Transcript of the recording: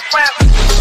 the ground.